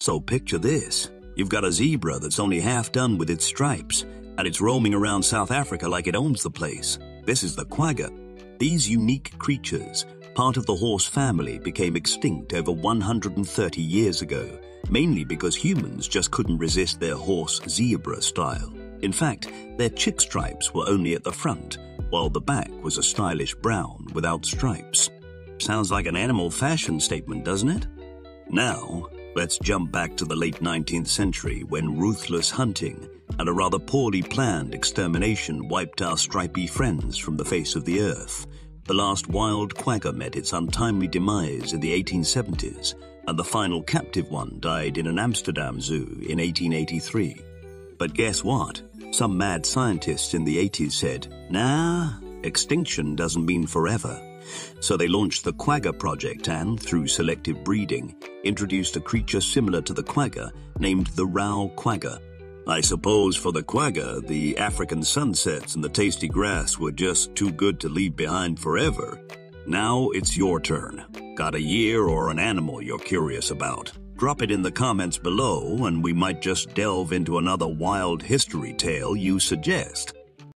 So picture this. You've got a zebra that's only half done with its stripes, and it's roaming around South Africa like it owns the place. This is the quagga. These unique creatures, part of the horse family, became extinct over 130 years ago, mainly because humans just couldn't resist their horse zebra style. In fact, their chick stripes were only at the front, while the back was a stylish brown without stripes. Sounds like an animal fashion statement, doesn't it? Now, let's jump back to the late 19th century when ruthless hunting and a rather poorly planned extermination wiped our stripy friends from the face of the earth. The last wild quagga met its untimely demise in the 1870s, and the final captive one died in an Amsterdam zoo in 1883. But guess what? Some mad scientists in the 80s said, nah, extinction doesn't mean forever. So they launched the Quagga Project and, through selective breeding, introduced a creature similar to the quagga named the Rau quagga. I suppose for the quagga, the African sunsets and the tasty grass were just too good to leave behind forever. Now it's your turn. Got a year or an animal you're curious about? Drop it in the comments below and we might just delve into another wild history tale you suggest.